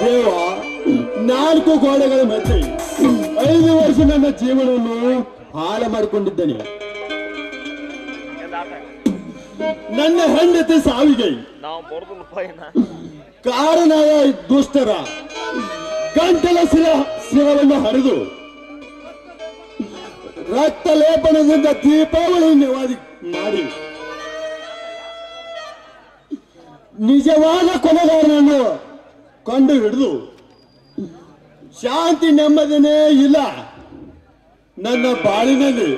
ದೇವ ನಾಲ್ಕು ಗೋಡೆಗಳ ಮಧ್ಯೆ ಐದು ವರ್ಷ ನನ್ನ ಜೀವನವನ್ನು ಹಾಳು ಮಾಡಿಕೊಂಡಿದ್ದೇನೆ. ನನ್ನ ಹೆಂಡತಿ ಸಾವಿಗೆ ಕಾರಣ ದುಷ್ಟರ ಗಂಟಲ ಶಿರ ಶಿರವನ್ನು ಹರಿದು ರಕ್ತ ಲೇಪನದಿಂದ ದೀಪಾವಳಿ ನಿವಾದಿ ಮಾಡಿ. ನಿಜವಾದ ಕೊಲೆಗಾರನನ್ನು ಕಂಡು ಹಿಡಿದು ಶಾಂತಿ ನೆಮ್ಮದಿನೇ ಇಲ್ಲ. ನನ್ನ ಬಾಳಿನಲ್ಲಿ